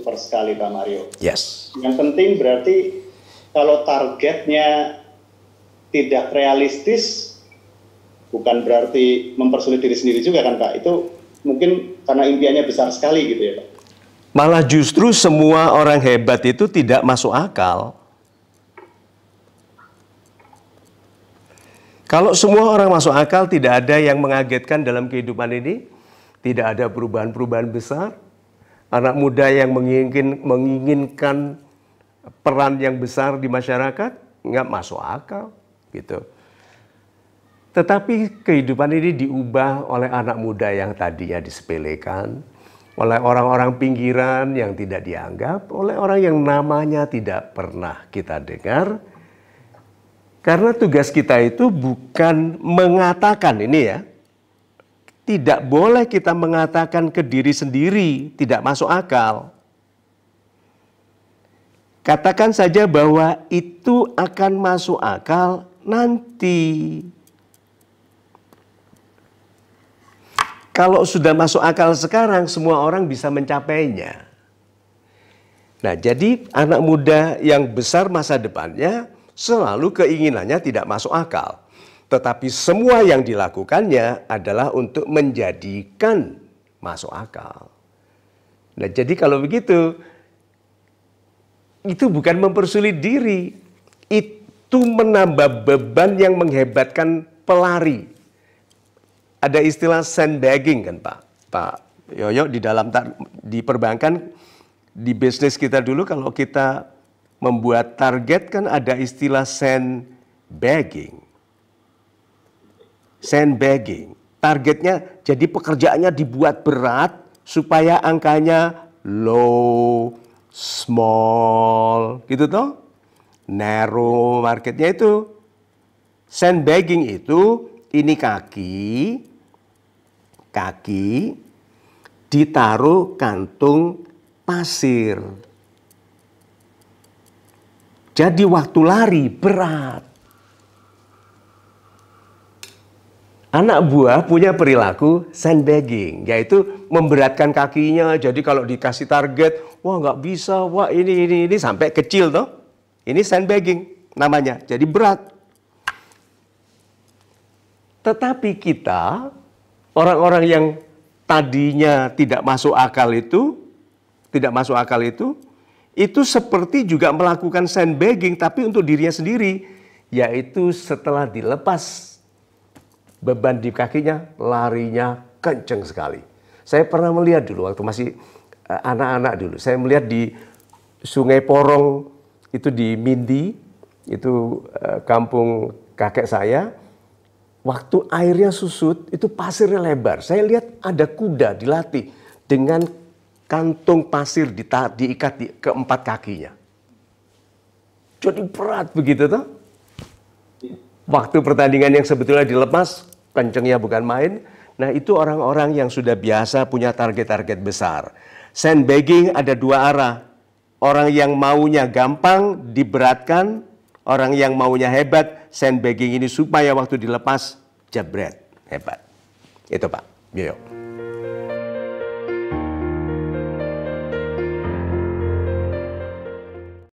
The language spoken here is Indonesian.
super sekali Pak Mario. Yes. Yang penting berarti kalau targetnya tidak realistis, bukan berarti mempersulit diri sendiri juga kan Pak. Itu mungkin karena impiannya besar sekali gitu ya Pak. Malah justru semua orang hebat itu tidak masuk akal. Kalau semua orang masuk akal, tidak ada yang mengagetkan dalam kehidupan ini, tidak ada perubahan-perubahan besar. Anak muda yang menginginkan, menginginkan peran yang besar di masyarakat, nggak masuk akal, gitu. Tetapi kehidupan ini diubah oleh anak muda yang tadinya disepelekan, oleh orang-orang pinggiran yang tidak dianggap, oleh orang yang namanya tidak pernah kita dengar, karena tugas kita itu bukan mengatakan ini ya. Tidak boleh kita mengatakan ke diri sendiri, tidak masuk akal. Katakan saja bahwa itu akan masuk akal nanti. Kalau sudah masuk akal sekarang, semua orang bisa mencapainya. Nah, jadi anak muda yang besar masa depannya selalu keinginannya tidak masuk akal. Tetapi semua yang dilakukannya adalah untuk menjadikan masuk akal. Nah, jadi kalau begitu, itu bukan mempersulit diri, itu menambah beban yang menghebatkan pelari. Ada istilah sandbagging kan Pak, Pak Yoyo di dalam di perbankan di bisnis kita dulu kalau kita membuat target kan ada istilah sandbagging. Sandbagging. Targetnya jadi pekerjaannya dibuat berat supaya angkanya low, small, gitu toh. Narrow marketnya itu. Sandbagging itu ini kaki, kaki ditaruh kantung pasir jadi waktu lari berat. Anak buah punya perilaku sandbagging, yaitu memberatkan kakinya. Jadi kalau dikasih target, wah nggak bisa, wah ini ini ini sampai kecil toh. Ini sandbagging namanya, jadi berat. Tetapi kita orang-orang yang tadinya tidak masuk akal itu, tidak masuk akal itu, itu seperti juga melakukan sandbagging tapi untuk dirinya sendiri yaitu setelah dilepas beban di kakinya larinya kenceng sekali. Saya pernah melihat dulu waktu masih eh, anak-anak dulu. Saya melihat di Sungai Porong itu di Mindi, itu eh, kampung kakek saya. Waktu airnya susut, itu pasirnya lebar. Saya lihat ada kuda dilatih dengan kantung pasir diikat di keempat kakinya. Jadi berat begitu tuh. Waktu pertandingan yang sebetulnya dilepas, kencengnya bukan main. Nah itu orang-orang yang sudah biasa punya target-target besar. Sandbagging ada dua arah. Orang yang maunya gampang diberatkan, orang yang maunya hebat, sandbagging ini supaya waktu dilepas jebret hebat. Itu Pak. Yo.